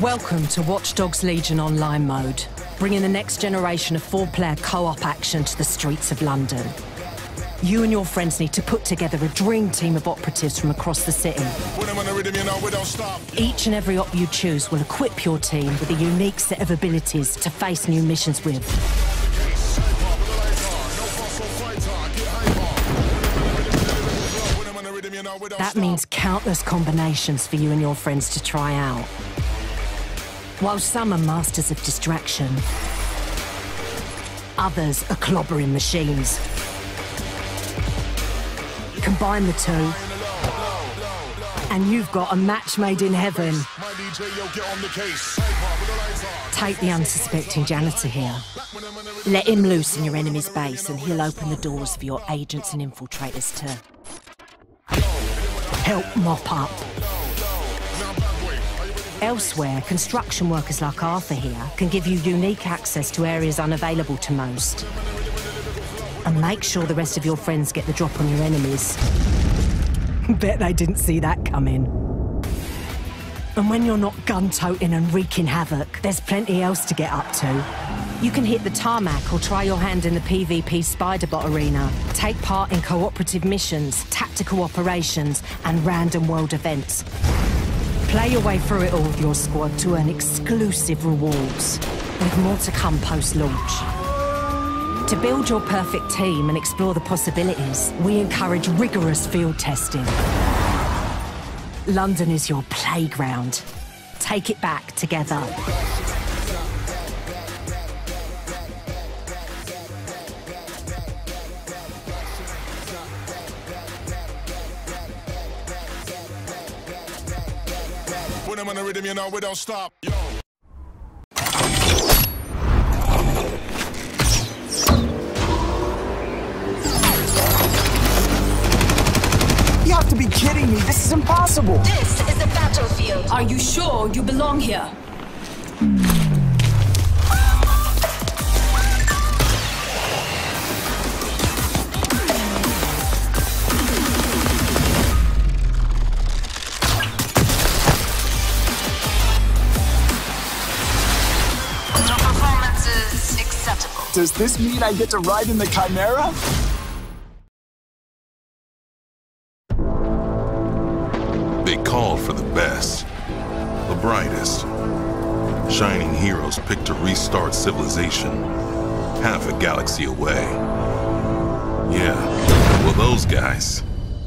Welcome to Watch Dogs Legion Online mode, bringing the next generation of four-player co-op action to the streets of London. You and your friends need to put together a dream team of operatives from across the city. Each and every op you choose will equip your team with a unique set of abilities to face new missions with. That means countless combinations for you and your friends to try out. While some are masters of distraction, others are clobbering machines. Combine the two, and you've got a match made in heaven. Take the unsuspecting janitor here. Let him loose in your enemy's base, and he'll open the doors for your agents and infiltrators to help mop up. Elsewhere, construction workers like Arthur here can give you unique access to areas unavailable to most. And make sure the rest of your friends get the drop on your enemies. Bet they didn't see that coming. And when you're not gun-toting and wreaking havoc, there's plenty else to get up to. You can hit the tarmac or try your hand in the PvP Spiderbot arena. Take part in cooperative missions, tactical operations, and random world events. Play your way through it all with your squad to earn exclusive rewards, with more to come post-launch. To build your perfect team and explore the possibilities, we encourage rigorous field testing. London is your playground. Take it back together. When I'm on the rhythm, you know we don't stop. Yo. You have to be kidding me. This is impossible. This is the battlefield. Are you sure you belong here? Hmm. Does this mean I get to ride in the Chimera? They called for the best, the brightest. Shining heroes picked to restart civilization, half a galaxy away. Yeah, well, those guys,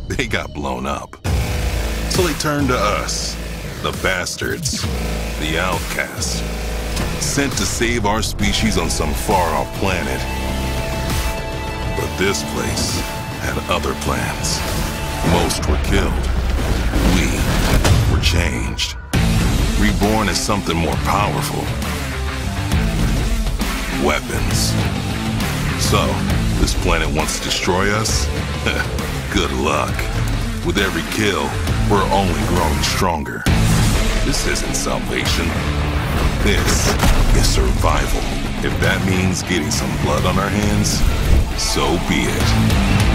they got blown up. So they turned to us, the bastards, the outcasts, sent to save our species on some far off planet. But this place had other plans. Most were killed. We were changed. Reborn as something more powerful. Weapons. So, this planet wants to destroy us? Good luck. With every kill, we're only growing stronger. This isn't salvation. This is survival. If that means getting some blood on our hands, so be it.